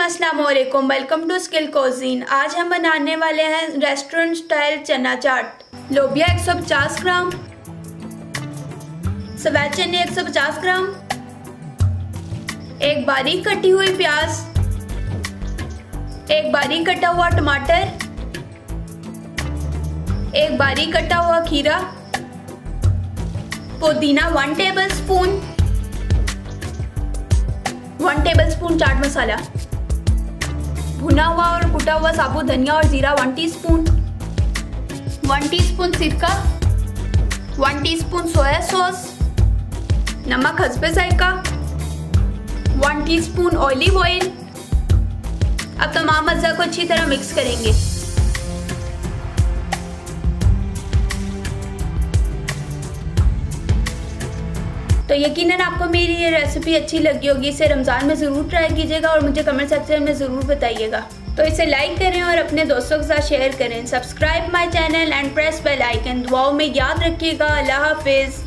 अस्सलाम वालेकुम welcome to skill cuisine आज हम बनाने वाले हैं रेस्टोरेंट स्टाइल चना चाट। लोबिया 150 ग्राम। सफ़ेद चने 150 ग्राम। एक बारीक कटी हुई प्याज। एक बारीक कटा हुआ टमाटर। एक बारीक कटा हुआ खीरा। पुदीना one tablespoon one tablespoon chaat masala भुना हुआ और कुटा हुआ साबुत धनिया और जीरा वन टीस्पून वन टीस्पून सिरका. वन टीस्पून सोया सॉस नमक हसबे जायका. वन टीस्पून ऑलिव ऑयल अब तमाम अज्जा को अच्छी तरह मिक्स करेंगे। तो यकीनन आपको मेरी ये रेसिपी अच्छी लगी होगी। इसे रमज़ान में ज़रूर ट्राई कीजिएगा और मुझे कमेंट सेक्शन में ज़रूर बताइएगा। तो इसे लाइक करें और अपने दोस्तों के साथ शेयर करें। Subscribe my channel and press bell icon दुआओं में याद रखिएगा। अल्लाह हाफिज़।